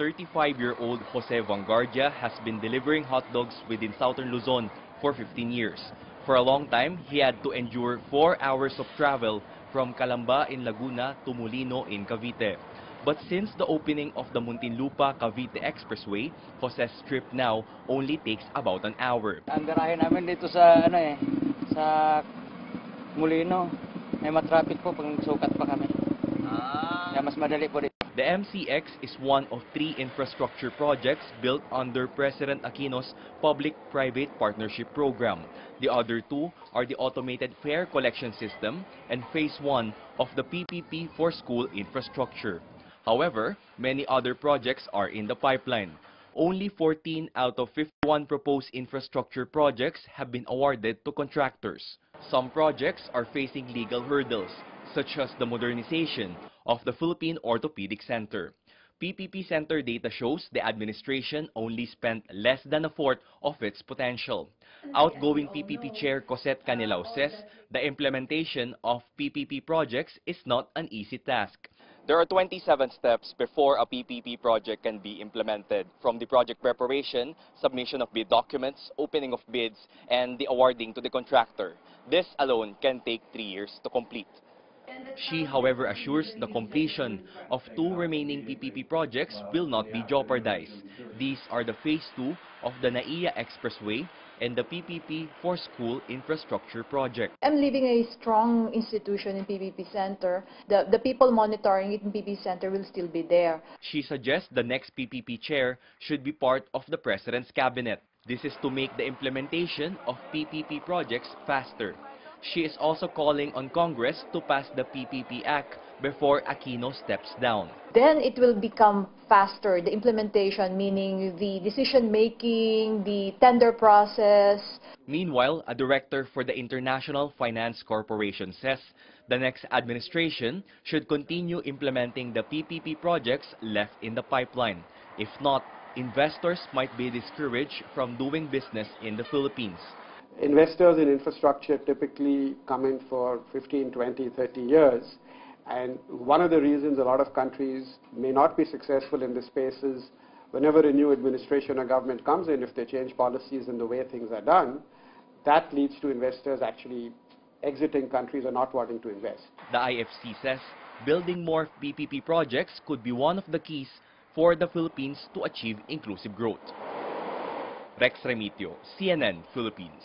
35-year-old Jose Vanguardia has been delivering hot dogs within southern Luzon for 15 years. For a long time, he had to endure four hours of travel from Calamba in Laguna to Molino in Cavite. But since the opening of the Muntinlupa-Cavite Expressway, Jose's trip now only takes about an hour. Ang garahe namin dito sa ano eh, sa Molino. May matraffic po pag sukat pa kami. Kaya mas madali po dito. The MCX is one of three infrastructure projects built under President Aquino's Public-Private Partnership Program. The other two are the Automated Fare Collection System and Phase 1 of the PPP for School Infrastructure. However, many other projects are in the pipeline. Only 14 out of 51 proposed infrastructure projects have been awarded to contractors. Some projects are facing legal hurdles, such as the modernization of the Philippine Orthopedic Center. PPP Center data shows the administration only spent less than a fourth of its potential. Outgoing oh, PPP Chair Cosette Canilao says the implementation of PPP projects is not an easy task. There are 27 steps before a PPP project can be implemented, from the project preparation, submission of bid documents, opening of bids, and the awarding to the contractor. This alone can take three years to complete. She, however, assures the completion of two remaining PPP projects will not be jeopardized. These are the Phase 2 of the NAIA Expressway and the PPP for School Infrastructure Project. I'm leaving a strong institution in PPP Center. The, the people monitoring it in PPP Center will still be there. She suggests the next PPP chair should be part of the President's cabinet. This is to make the implementation of PPP projects faster. She is also calling on Congress to pass the PPP Act before Aquino steps down. Then it will become faster, the implementation, meaning the decision-making, the tender process. Meanwhile, a director for the International Finance Corporation says the next administration should continue implementing the PPP projects left in the pipeline. If not, investors might be discouraged from doing business in the Philippines. Investors in infrastructure typically come in for 15, 20, 30 years. And one of the reasons a lot of countries may not be successful in this space is whenever a new administration or government comes in, if they change policies and the way things are done, that leads to investors actually exiting countries or not wanting to invest. The IFC says building more PPP projects could be one of the keys for the Philippines to achieve inclusive growth. Rex Remitio, CNN Philippines.